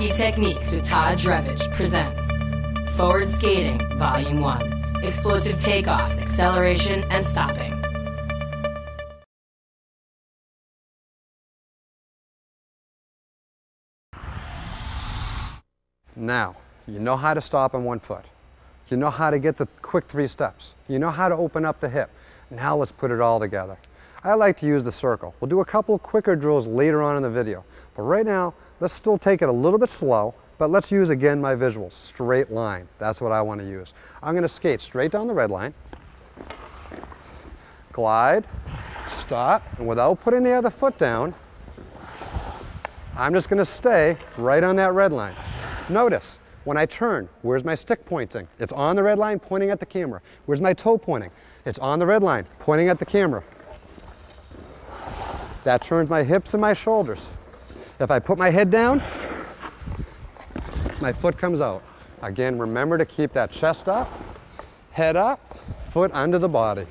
Hockey Techniques with Todd Drevitch presents Forward Skating Volume 1 Explosive Takeoffs, Acceleration, and Stopping. Now, you know how to stop on one foot. You know how to get the quick three steps. You know how to open up the hip. Now let's put it all together. I like to use the circle. We'll do a couple quicker drills later on in the video. But right now, let's still take it a little bit slow, but let's use again my visual, Straight line, that's what I want to use. I'm going to skate straight down the red line, glide, stop, and without putting the other foot down, I'm just going to stay right on that red line. Notice, when I turn, where's my stick pointing? It's on the red line pointing at the camera. Where's my toe pointing? It's on the red line pointing at the camera. That turns my hips and my shoulders. If I put my head down, my foot comes out. Again, remember to keep that chest up, head up, foot under the body.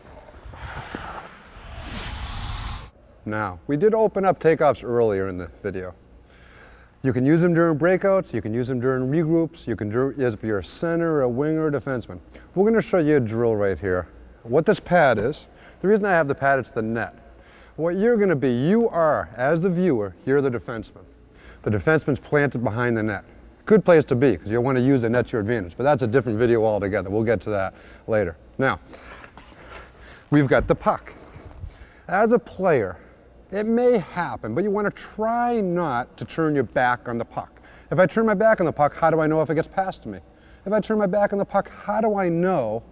Now, we did open up takeoffs earlier in the video. You can use them during breakouts, you can use them during regroups, you can do if you're a center, a winger, or defenseman. We're gonna show you a drill right here. What this pad is, the reason I have the pad, it's the net. What you're gonna be, you are, as the viewer, you're the defenseman. The defenseman's planted behind the net. Good place to be, because you want to use the net to your advantage, but that's a different video altogether. We'll get to that later. Now, we've got the puck. As a player, it may happen, but you want to try not to turn your back on the puck. If I turn my back on the puck, how do I know if it gets past me? If I turn my back on the puck, how do I know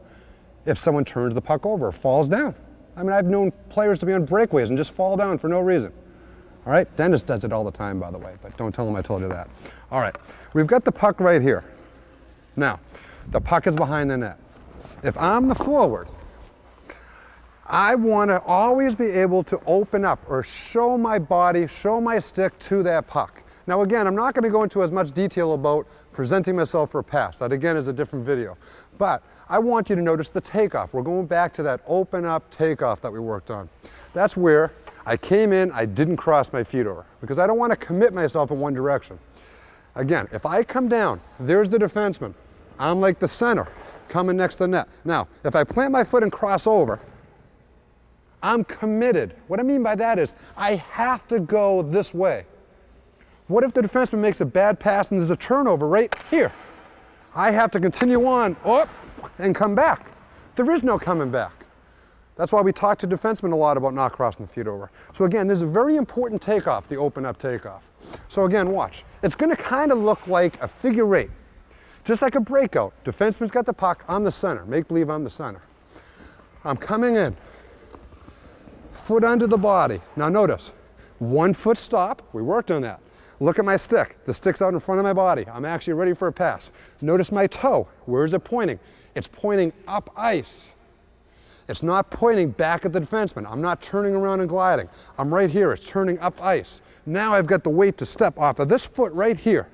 if someone turns the puck over falls down? I mean, I've known players to be on breakaways and just fall down for no reason. All right, Dennis does it all the time, by the way, but don't tell him I told you that. All right, we've got the puck right here. Now, the puck is behind the net. If I'm the forward, I want to always be able to open up or show my body, show my stick to that puck. Now again, I'm not going to go into as much detail about presenting myself for a pass. That again is a different video. But I want you to notice the takeoff. We're going back to that open up takeoff that we worked on. That's where I came in, I didn't cross my feet over because I don't want to commit myself in one direction. Again, if I come down, there's the defenseman. I'm like the center coming next to the net. Now, if I plant my foot and cross over, I'm committed. What I mean by that is I have to go this way. What if the defenseman makes a bad pass and there's a turnover right here? I have to continue on up and come back. There is no coming back. That's why we talk to defensemen a lot about not crossing the feet over. So again, there's a very important takeoff, the open up takeoff. So again, watch. It's going to kind of look like a figure eight, just like a breakout. Defenseman's got the puck, I'm the center. Make believe I'm the center. I'm coming in foot under the body. Now notice, one foot stop, we worked on that. Look at my stick, the stick's out in front of my body. I'm actually ready for a pass. Notice my toe, where is it pointing? It's pointing up ice. It's not pointing back at the defenseman. I'm not turning around and gliding. I'm right here, it's turning up ice. Now I've got the weight to step off of this foot right here.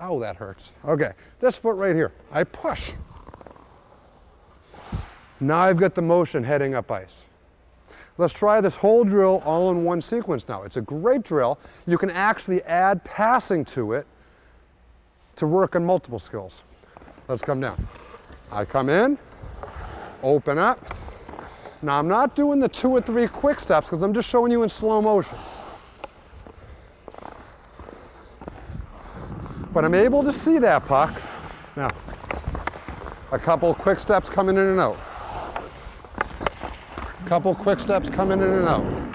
Oh, that hurts. Okay, this foot right here, I push. Now I've got the motion heading up ice. Let's try this whole drill all in one sequence now. It's a great drill. You can actually add passing to it to work on multiple skills. Let's come down. I come in, open up. Now I'm not doing the two or three quick steps because I'm just showing you in slow motion. But I'm able to see that puck. Now, a couple quick steps coming in and out. Couple quick steps coming in and out.